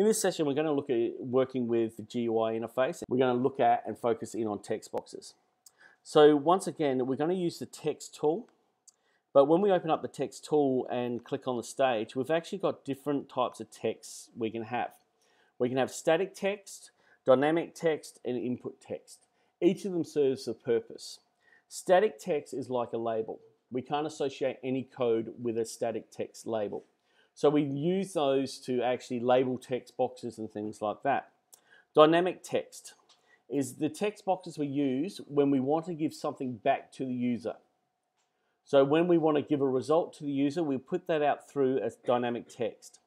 In this session, we're going to look at working with the GUI interface. We're going to look at and focus in on text boxes. So once again, we're going to use the text tool. But when we open up the text tool and click on the stage, we've actually got different types of text we can have. We can have static text, dynamic text, and input text. Each of them serves a purpose. Static text is like a label. We can't associate any code with a static text label. So we use those to actually label text boxes and things like that. Dynamic text is the text boxes we use when we want to give something back to the user. So when we want to give a result to the user, we put that out through as dynamic text.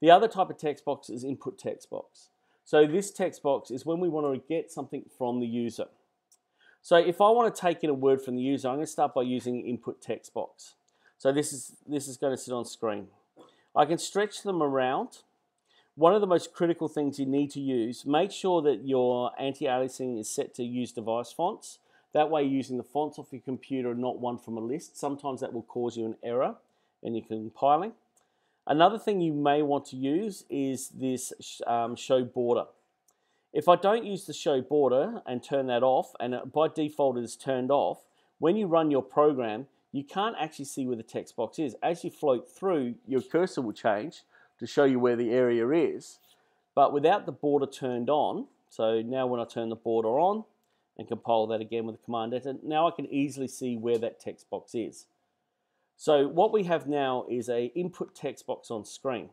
The other type of text box is input text box. So this text box is when we want to get something from the user. So if I want to take in a word from the user, I'm going to start by using input text box. So this is, this is going to sit on screen. I can stretch them around. One of the most critical things you need to use, make sure that your anti-aliasing is set to use device fonts. That way using the fonts off your computer and not one from a list. Sometimes that will cause you an error in your compiling. Another thing you may want to use is this um, show border. If I don't use the show border and turn that off, and by default it is turned off, when you run your program, you can't actually see where the text box is. As you float through, your cursor will change to show you where the area is. But without the border turned on, so now when I turn the border on and compile that again with the command enter, now I can easily see where that text box is. So what we have now is a input text box on screen.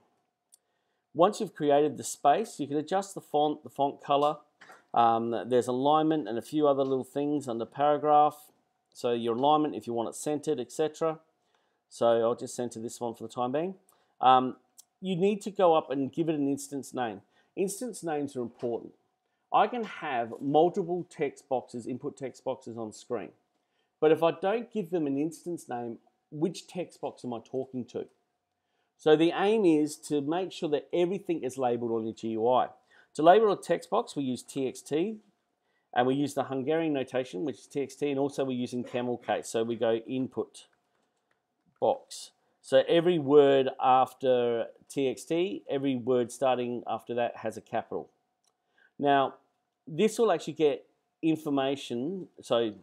Once you've created the space, you can adjust the font, the font color. Um, there's alignment and a few other little things under paragraph. So your alignment, if you want it centered, etc. So I'll just center this one for the time being. Um, you need to go up and give it an instance name. Instance names are important. I can have multiple text boxes, input text boxes on screen. But if I don't give them an instance name, which text box am I talking to? So the aim is to make sure that everything is labeled on your GUI. To label a text box, we use TXT. And we use the Hungarian notation, which is TXT, and also we're using camel case. So we go input box. So every word after TXT, every word starting after that has a capital. Now, this will actually get information. So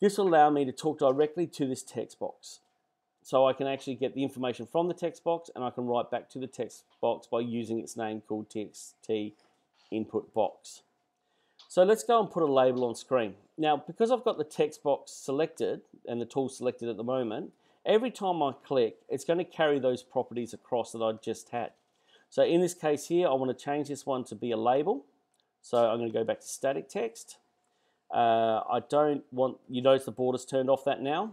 this will allow me to talk directly to this text box. So I can actually get the information from the text box and I can write back to the text box by using its name called TXT input box. So let's go and put a label on screen. Now, because I've got the text box selected and the tool selected at the moment, every time I click, it's going to carry those properties across that I just had. So in this case here, I want to change this one to be a label. So I'm going to go back to static text. Uh, I don't want, you notice the border's turned off that now.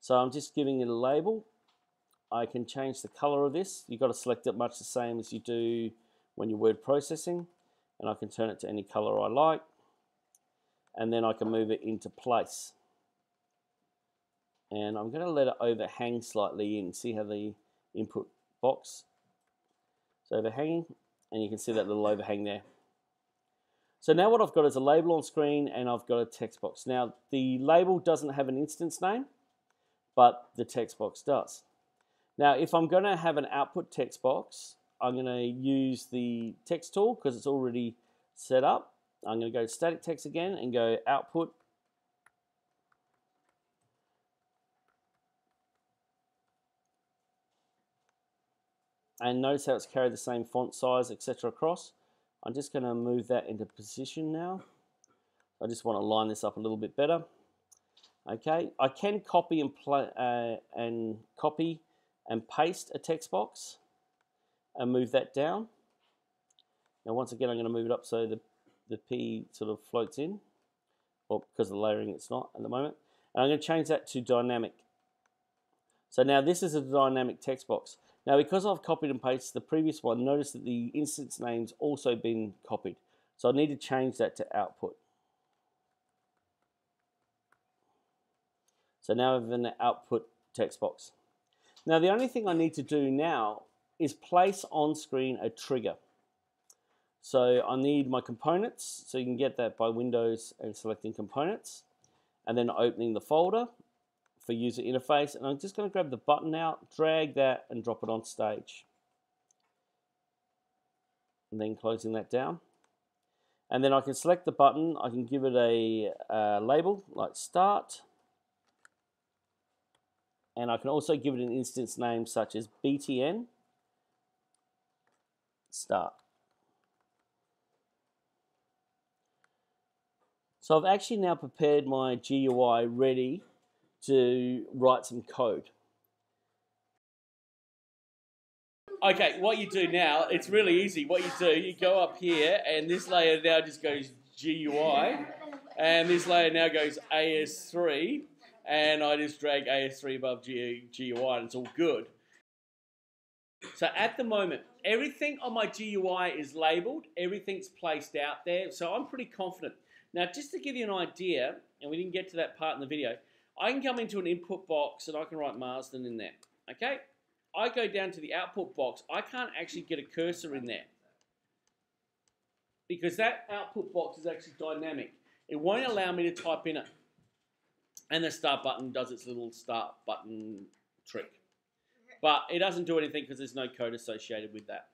So I'm just giving it a label. I can change the color of this. You've got to select it much the same as you do when you're word processing. And I can turn it to any color I like. And then I can move it into place. And I'm going to let it overhang slightly in. See how the input box is overhanging? And you can see that little overhang there. So now what I've got is a label on screen and I've got a text box. Now the label doesn't have an instance name, but the text box does. Now, if I'm going to have an output text box, I'm going to use the text tool because it's already set up. I'm going to go static text again and go output. And notice how it's carried the same font size, etc. across. I'm just going to move that into position now. I just want to line this up a little bit better. Okay, I can copy and, uh, and copy and paste a text box and move that down. Now once again I'm going to move it up so the, the P sort of floats in, or because of the layering it's not at the moment. And I'm going to change that to dynamic. So now this is a dynamic text box. Now because I've copied and pasted the previous one, notice that the instance name's also been copied. So I need to change that to output. So now I have an output text box. Now the only thing I need to do now is place on screen a trigger. So I need my components, so you can get that by Windows and selecting components, and then opening the folder, for user interface. And I'm just going to grab the button out, drag that, and drop it on stage. And then closing that down. And then I can select the button, I can give it a uh, label like start. And I can also give it an instance name such as BTN start. So I've actually now prepared my GUI ready to write some code. Okay, what you do now, it's really easy. What you do, you go up here, and this layer now just goes GUI, and this layer now goes AS3, and I just drag AS3 above GUI, and it's all good. So at the moment, everything on my GUI is labeled, everything's placed out there, so I'm pretty confident. Now, just to give you an idea, and we didn't get to that part in the video, I can come into an input box and I can write Marsden in there. Okay? I go down to the output box. I can't actually get a cursor in there because that output box is actually dynamic. It won't allow me to type in it. And the start button does its little start button trick. But it doesn't do anything because there's no code associated with that.